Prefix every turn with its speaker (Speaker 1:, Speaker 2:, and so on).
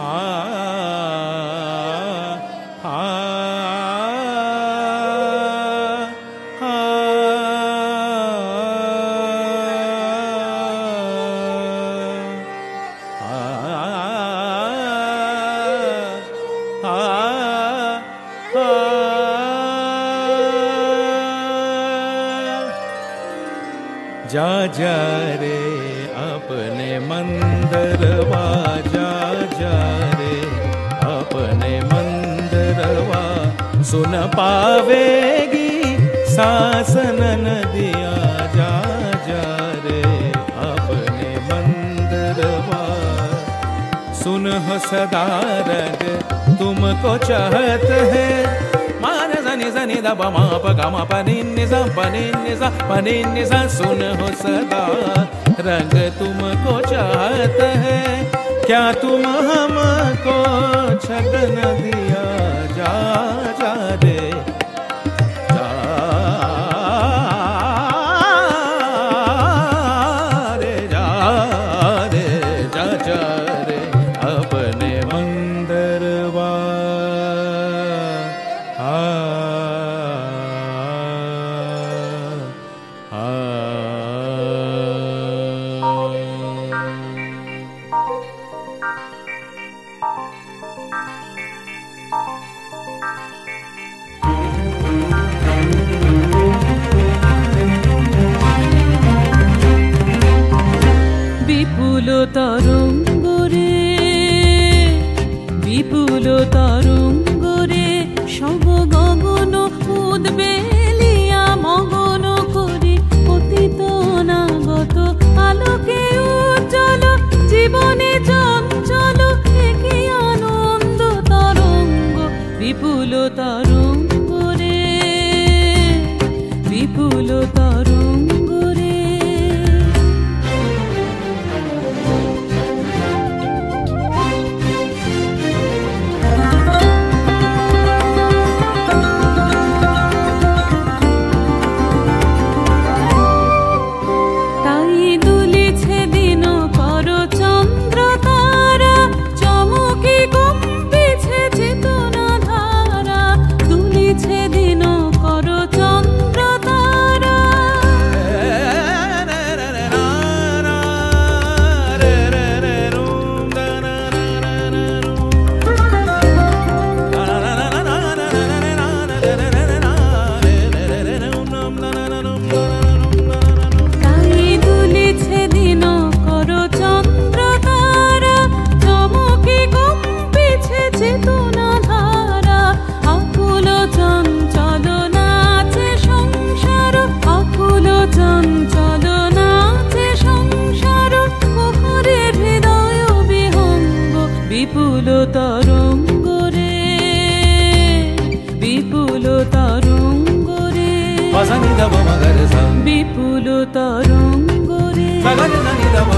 Speaker 1: Ah. जा जा रे अपने मंदरवा जा जा रे अपने मंदरवा सुन पावेगी सासन नदिया जा जा रे अपने मंदरवा सुन सदा रग तुमको चाहत है। मान जनि जनि दबा मा प ग म प नि नि सा प सुन हो सदा। रंग तुमको चाहते है। क्या तुम हमको छगन दिया
Speaker 2: বিপুল তরঙ্গরে বিপুল তরঙ্গরে সব গগন উদ্বেলিয়া মগন করি পতিত নাগত আলোকে উজ্জ্বল, জীবনে চঞ্চল একে আনন্দ তরঙ্গ, বিপুল তরঙ্গরে da ma